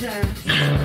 dance.